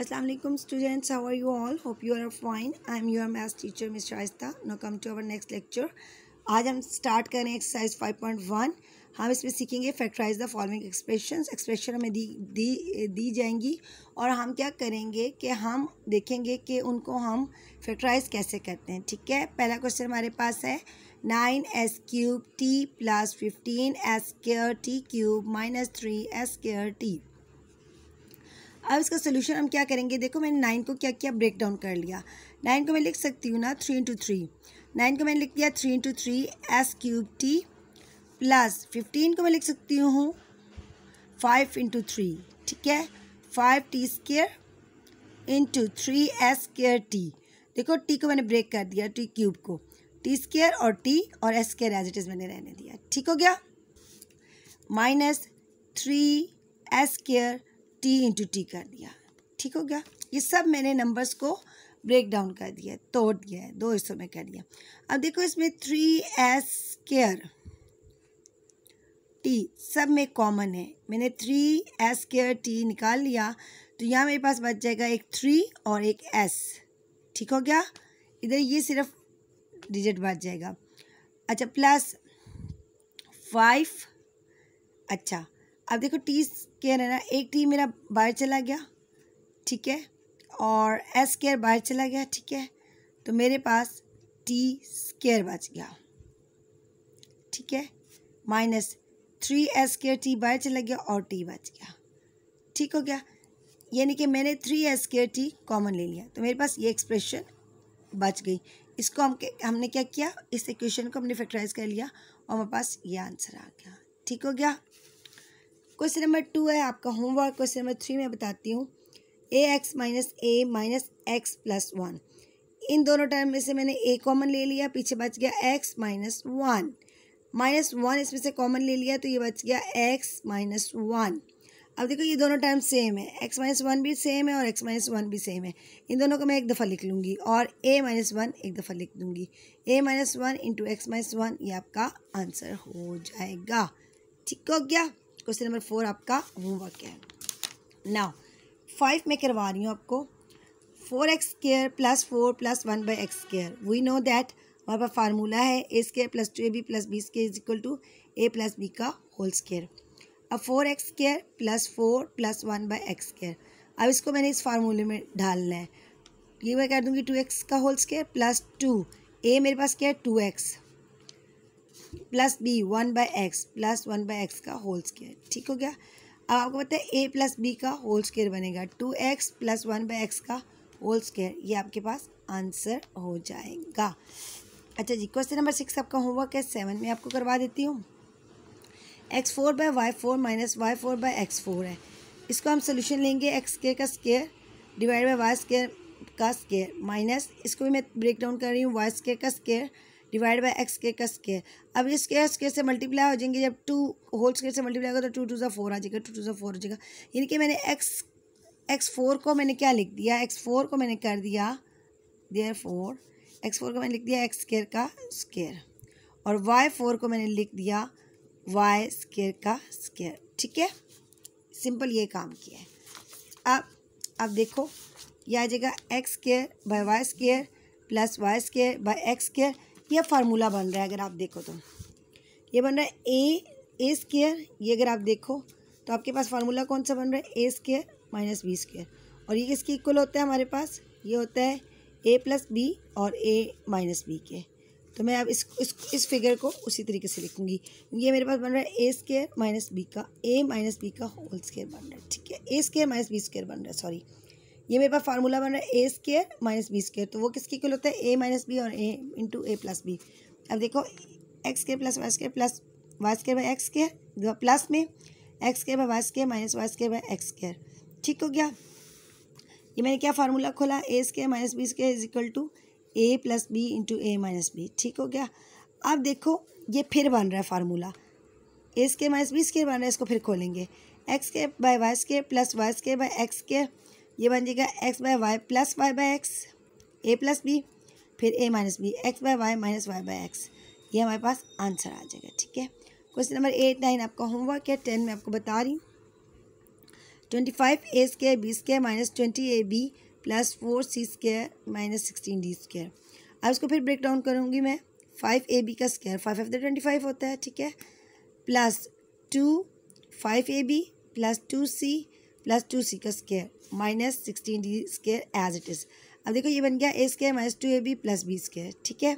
Assalamu alaikum, students. How are you all? Hope you are fine. I am your math teacher Ms Shaista now, come to our next lecture. आज हम start करें exercise 5.1 हम इसमें सीखेंगे factorise the following expressions expression हमें दी दी दी जाएँगी। और हम क्या करेंगे कि हम देखेंगे कि उनको हम फैक्टराइज कैसे करते हैं। ठीक है? पहला क्वेश्चन हमारे पास है। Nine S cube T plus fifteen S square T cube minus three S square T अब इसका सोल्यूशन हम क्या करेंगे? देखो मैंने नाइन को क्या किया? ब्रेक डाउन कर लिया। नाइन को मैं लिख सकती हूँ ना? थ्री इंटू थ्री नाइन को मैंने लिख दिया three into three S cube T plus fifteen को मैं लिख सकती हूँ फाइव इंटू थ्री ठीक है? Five T square into three S square T देखो टी को मैंने ब्रेक कर दिया टी क्यूब को। टी स्केयर और टी और S square as it is मैंने रहने दिया। ठीक हो गया? Minus three S square T into T कर दिया। ठीक हो गया? ये सब मैंने नंबर्स को ब्रेक डाउन कर दिया, तोड़ दिया है दो हिस्सों में कर दिया। अब देखो इसमें थ्री एस केयर टी सब में कॉमन है। मैंने थ्री एस केयर टी निकाल लिया तो यहाँ मेरे पास बच जाएगा एक थ्री और एक एस ठीक हो गया? इधर ये सिर्फ़ डिजिट बच जाएगा। अच्छा प्लस फाइव अच्छा अब देखो टी स्केयर है ना, एक टी मेरा बाहर चला गया, ठीक है? और एस स्केयर बाहर चला गया, ठीक है? तो मेरे पास टी स्केयर बच गया, ठीक है? Minus three S square T बाहर चला गया और टी बच गया, ठीक हो गया? यानी कि मैंने three S square T common ले लिया तो मेरे पास ये एक्सप्रेशन बच गई। इसको हम हमने क्या किया? इस इक्वेशन को हमने फैक्टराइज कर लिया और हमारे पास ये आंसर आ गया, ठीक हो गया? क्वेश्चन नंबर टू है आपका होमवर्क। क्वेश्चन नंबर थ्री में बताती हूँ। A X minus A minus X plus one. इन दोनों टर्म में से मैंने ए कॉमन ले लिया, पीछे बच गया X minus one. Minus one इसमें से कॉमन ले लिया तो ये बच गया एक्स माइनस वन। अब देखो ये दोनों टर्म सेम है। एक्स माइनस वन भी सेम है और एक्स माइनस वन भी सेम है। इन दोनों को मैं एक दफ़ा लिख लूँगी और ए माइनस वन एक दफ़ा लिख दूँगी। A minus one into X minus one ये आपका आंसर हो जाएगा। ठीक हो गया? क्वेश्चन नंबर फोर आपका होमवर्क है। नाउ फाइव मैं करवा रही हूँ आपको। Four X square plus four plus one by X square we know that हमारे पास फार्मूला है A square plus two A B plus B square is equal to A plus B का whole square अब four X square plus four plus one by X square अब इसको मैंने इस फार्मूले में डालना है। ये मैं कर दूँगी टू एक्स का whole square plus two A मेरे पास क्या है? Two X plus B one by X plus one by X का होल स्केयर, ठीक हो गया? अब आपको पता है ए प्लस बी का होल स्केयर बनेगा, two X plus one by X का होल स्केयर, ये आपके पास आंसर हो जाएगा। अच्छा जी, क्वेश्चन नंबर सिक्स आपका होमवर्क है, सेवन में आपको करवा देती हूँ। X four by Y four minus Y four by X four है। इसको हम सोल्यूशन लेंगे एक्स स्केयर का square divide by Y square का स्केयर माइनस, इसको भी मैं ब्रेक डाउन कर रही हूँ, वाई स्केयर का स्केयर डिवाइड बाई एक्स के का स्केयर अब ये स्केयर स्केयर से मल्टीप्लाई हो जाएँगे, जब टू होल स्केयर से मल्टीप्लाई होगा तो टू टू ज़ा फोर आ जाएगा टू टू ज़ा फोर हो जाएगा। यानी कि मैंने एक्स एक्स फोर को मैंने क्या लिख दिया? एक्स फोर को मैंने कर दिया देयर फोर एक्स फोर को मैंने लिख दिया एक्स स्केयर का स्केयर और वाई फोर को मैंने लिख दिया वाई स्केयर का स्केयर ठीक है? सिंपल ये काम किया है। अब अब देखो यह आ जाएगा X square by Y square plus Y square by X square यह फार्मूला बन रहा है अगर आप देखो तो। ये बन रहा है ए ए स्केयर ये अगर आप देखो तो आपके पास फार्मूला कौन सा बन रहा है? A square minus B square और ये किसके इक्वल होता है हमारे पास? ये होता है ए प्लस बी और ए माइनस बी के। तो मैं अब इस इस इस फिगर को उसी तरीके से लिखूँगी। ये मेरे पास बन रहा है ए स्केयर माइनस बी का ए माइनस बी का होल स्केयर बन रहा है, ठीक है? A square minus B square बन रहा है सॉरी ये मेरे पास फार्मूला बन रहा है A square minus B square तो वो किसके इक्वल होता है? ए माइनस बी और A into A plus B अब देखो X square plus Y square plus Y square by X square plus में X square by Y square minus Y square by X square ठीक हो गया? ये मैंने क्या फार्मूला खोला? A square minus B square is equal to A plus B into A minus B ठीक हो गया? अब देखो, ये फिर बन रहा है formula A square minus B square बन रहा है, इसको फिर खोलेंगे. X square by Y square plus Y square by X square ये बन जाएगा X by Y plus Y by X A plus B फिर A minus B X by Y minus Y by X ये हमारे पास answer आ जाएगा, ठीक है? क्वेश्चन नंबर एट नाइन आपका होमवर्क है टेन में आपको बता रही हूँ। Twenty five A square B square minus twenty A B plus four C square minus sixteen D square अब इसको फिर ब्रेक डाउन करूँगी मैं। फाइव ए बी का square five five twenty five होता है, ठीक है? Plus two five A B plus two C plus two C का square minus sixteen D square as it is अब देखो, ये बन गया A square minus two A B plus B square ठीक है?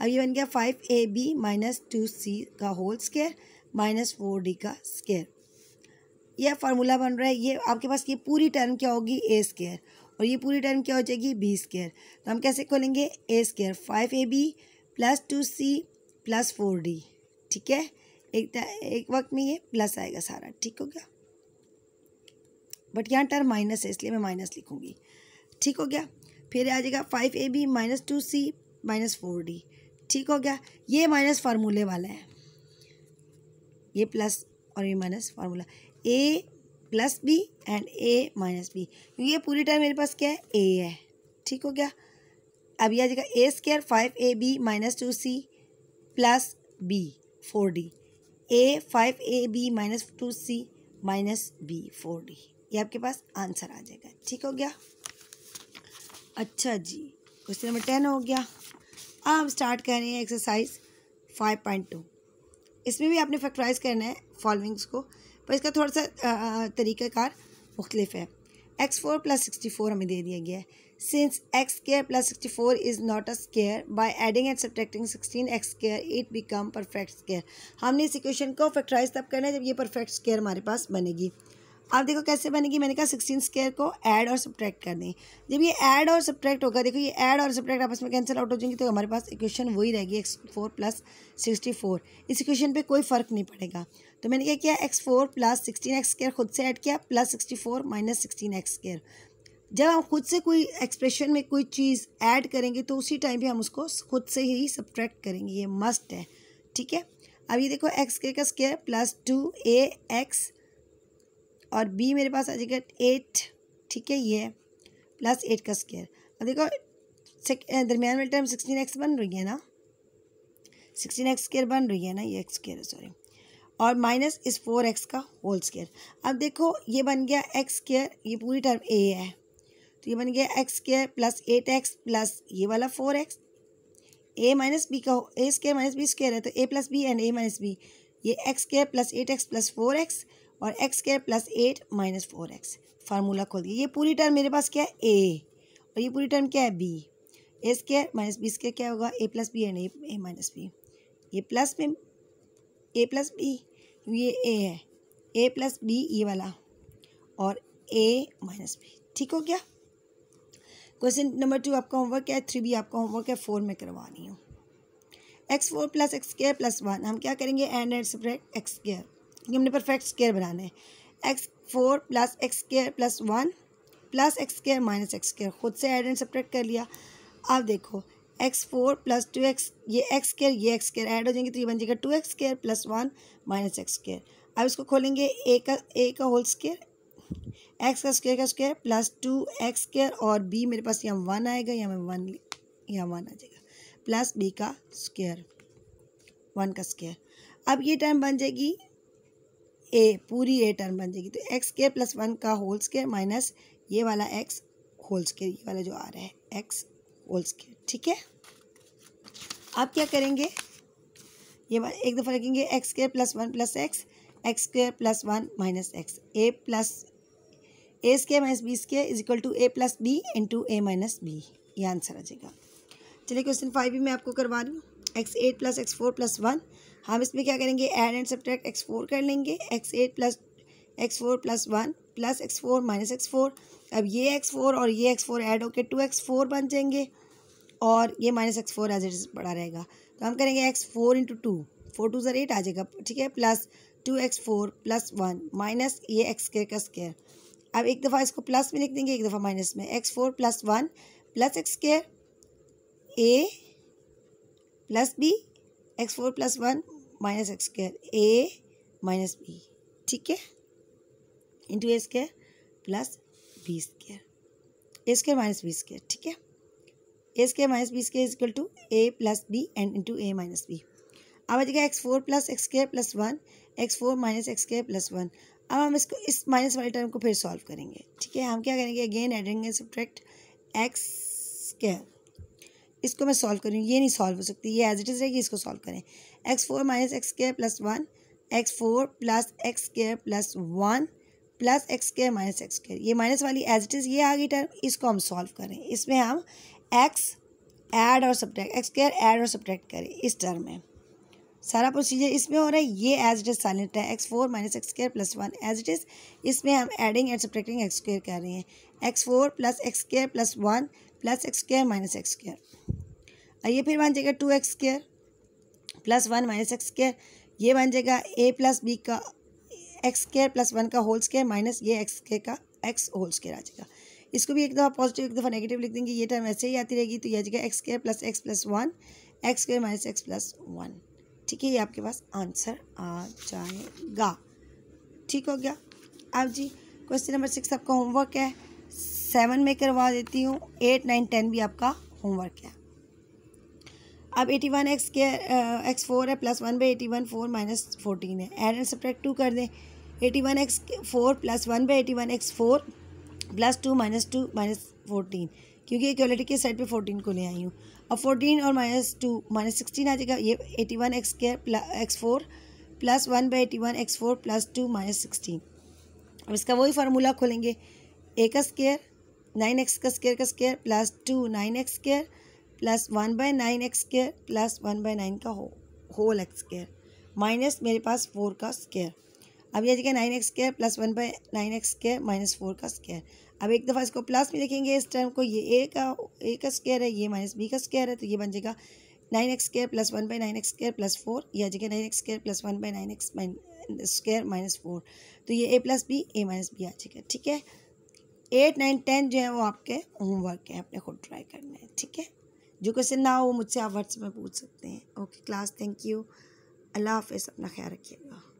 अब ये बन गया five A B minus two C का whole square minus four D का स्केयर यह फार्मूला बन रहा है, ये आपके पास ये पूरी टर्म क्या होगी? ए स्केयर और ये पूरी टर्म क्या हो जाएगी? बी स्केयर तो हम कैसे खोलेंगे? A square five A B plus two C plus four D ठीक है? एक एक वक्त में ये प्लस आएगा सारा, ठीक हो गया? बट यहाँ टर्म माइनस है, इसलिए मैं माइनस लिखूँगी। ठीक हो गया? फिर आ जाएगा five A B minus two C minus four D. ठीक हो गया? ये माइनस फार्मूले वाला है। ये प्लस और ये minus formula. A plus B and A minus B. क्योंकि ये पूरी टर्म मेरे पास क्या है? ए है। ठीक हो गया? अब ये आ जाएगा A square five A B minus two C plus B four D. A five A B minus two C minus B four D. ये आपके पास आंसर आ जाएगा। ठीक हो गया? अच्छा जी, क्वेश्चन नंबर टेन हो गया। अब हम स्टार्ट कर रहे हैं एक्सरसाइज फाइव पॉइंट टू इसमें भी आपने फैक्टराइज करना है फॉलोइंग्स को, पर इसका थोड़ा सा तरीक़ाकार मुख्तलिफ़ है। X four plus sixty four हमें दे दिया गया है। Since X square plus sixty four is not a square by adding and subtracting sixteen X square it become perfect square हमने इस इक्वेशन को फैक्टराइज तब करना है जब ये परफेक्ट स्केयर हमारे पास बनेगी। अब देखो कैसे बनेगी, मैंने कहा सिक्सटीन स्केयर को ऐड और सब्ट्रैक्ट कर दें जब ये ऐड और सब्ट्रैक्ट होगा, देखो ये ऐड और सब्ट्रैक्ट आपस में कैंसिल आउट हो जाएँगे तो हमारे पास इक्वेशन वही रहेगी X four plus sixty four इस इक्वेशन पे कोई फ़र्क नहीं पड़ेगा। तो मैंने क्या किया X four plus sixteen X square खुद से ऐड किया plus sixty four minus sixteen X square जब हम खुद से कोई एक्सप्रेशन में कोई चीज़ ऐड करेंगे तो उसी टाइम पे हम उसको खुद से ही सब्ट्रैक्ट करेंगे। ये मस्ट है, ठीक है? अब ये देखो एक्स के का square plus two A X और बी मेरे पास आ जाएगा एट ठीक है, ये प्लस एट का स्केयर अब देखो दरमियान वाले टाइम सिक्सटीन एक्स बन रही है ना? सिक्सटीन एक्स स्केयर बन रही है ना, ये एक्स स्केयर है सॉरी और माइनस इस फोर एक्स का होल स्केयर अब देखो, ये बन गया एक्स स्केयर ये पूरी टर्म ए है. तो ये बन गया X square plus eight X plus ये वाला four X A minus B का A square minus B square है तो A plus B and A minus B ये X square plus eight X plus four X और X square plus eight minus four X formula खोल दिया ये पूरी term मेरे पास क्या है? ए और ये पूरी टर्म क्या है? B A square minus B square क्या होगा? A plus B and A minus B ये प्लस में ए प्लस बी ये ए है। ए प्लस बी ये वाला। और ए माइनस बी ठीक हो गया? क्वेश्चन नंबर टू आपका होमवर्क है? थ्री बी आपका होमवर्क है। फोर में करवा रही हूँ। X four plus X square plus one हम क्या करेंगे? And and separate X square क्योंकि हमने परफेक्ट स्केयर बनाना है। X four plus X square plus one plus X square minus X square खुद से एड एंड सपरेट कर लिया। अब देखो X four plus two X ये एक्स स्केयर ये एक्स स्केयर ऐड हो जाएँगे तो ये बन जाएगा two X square plus one minus X square अब इसको खोलेंगे ए का ए का होल स्केयर एक्स का स्केयर का square plus two X square और बी मेरे पास यहाँ वन आएगा, यहाँ वन यहाँ वन आ जाएगा। प्लस बी का स्केयर वन का स्केयर अब ये टाइम बन जाएगी ए, पूरी ए टर्म बन जाएगी। तो एक्स स्केयर प्लस वन का होल स्केयर माइनस ये वाला एक्स होल स्केयर ये वाला जो आ रहा है एक्स होल स्केयर ठीक है? आप क्या करेंगे? ये एक दफ़ा लिखेंगे X square plus one plus X X square plus one minus X A plus A square minus B square is equal to A plus B into A minus B ये आंसर आ जाएगा। चलिए क्वेश्चन फाइव भी मैं आपको करवा रही हूँ। X eight plus X four plus one हम इसमें क्या करेंगे add and subtract X four कर लेंगे X eight plus X four plus one plus X four minus X four अब ये एक्स फोर और ये एक्स फोर ऐड होकर टू एक्स फोर बन जाएँगे और ये minus X four as it बड़ा रहेगा तो हम करेंगे X four into two four two ज़र एट आ जाएगा ठीक है plus two X four plus one minus ये एक्स स्केयर का स्केयर अब एक दफ़ा इसको प्लस में लिख देंगे एक दफ़ा माइनस में X four plus one plus X square A plus B X four plus one minus X square A minus B ठीक है? Into A square plus B square A square minus B square ठीक है? A square minus B square is equal to A plus B and into A minus B अब आ जाएगा X four plus X square plus one X four minus X square plus one अब हम इसको इस minus वाले term को फिर सॉल्व करेंगे। ठीक है? हम क्या करेंगे? अगेन एडेंगे सब्ट्रैक्ट एक्स स्केयर इसको मैं सॉल्व करूँ, ये नहीं सॉल्व हो सकती, ये एज इट इज़ रहेगी, इसको सॉल्व करें। X four minus X square plus one X four plus X square plus one plus X square minus X square ये माइनस वाली एज इट इज़ ये आ गई टर्म इसको हम सॉल्व करें। इसमें हम एक्स ऐड और सब्ट्रैक्ट एक्स स्केयर ऐड और सब्ट्रैक्ट करें इस टर्म में। सारा प्रोसीजर इसमें हो रहा है, ये एज इट इज़ साइलेंट है। X four minus X square plus one as it is इसमें हम adding and subtracting X square कर रहे हैं। X four plus X square plus one plus X square minus X square ये फिर बन जाएगा two X square plus one minus X square ये बन जाएगा ए प्लस बी का एक्स स्केयर प्लस वन का होल स्केयर माइनस ये एक्स स्केयर का एक्स होल स्केयर आ जाएगा। इसको भी एक दफ़ा पॉजिटिव एक दफ़ा नेगेटिव लिख देंगे, ये टर्म ऐसे ही आती रहेगी तो ये आ जाएगा X square plus X plus one X square minus X plus one ठीक है, ये आपके पास आंसर आ जाएगा। ठीक हो गया? अब जी क्वेश्चन नंबर सिक्स आपका होमवर्क है। सेवन में करवा देती हूँ एट नाइन टेन भी आपका होमवर्क है। अब एटी वन एक्स के एक्स फोर है plus one by eighty one four minus fourteen है। एड एंड सब्ट्रैक्ट टू कर दें। Eighty one X four plus one by eighty one X four plus two minus two minus fourteen क्योंकि equality के side पे fourteen को ले आई हूँ। अब फोर्टीन और माइनस टू माइनस सिक्सटीन आ जाएगा। ये eighty one X square X four plus one by eighty one X four plus two minus sixteen अब इसका वही फार्मूला खोलेंगे। ए का स्केयर नाइन एक्स का स्केयर का square plus two nine X square plus one by nine X square plus one by nine का हो, whole x square minus मेरे पास फोर का स्केयर अब ये जगह nine x square plus one by nine x square minus four का square अब एक दफ़ा इसको प्लस में लिखेंगे इस टर्म को ये ए का ए का स्केयर है, ये माइनस बी का स्केयर है तो ये बन जाएगा nine x square plus one by nine x square plus four. या जगह nine x square plus one by nine x square minus four. तो ये a plus b a minus b आ जाएगा, ठीक है? एट, नाइन, टेन जो है वो आपके होमवर्क है अपने खुद ट्राई करना है, ठीक है? जो क्वेश्चन ना हो, मुझसे आप व्हाट्सएप में पूछ सकते हैं। Okay, class, thank you. अल्लाह हाफ़ अपना ख्याल रखिएगा।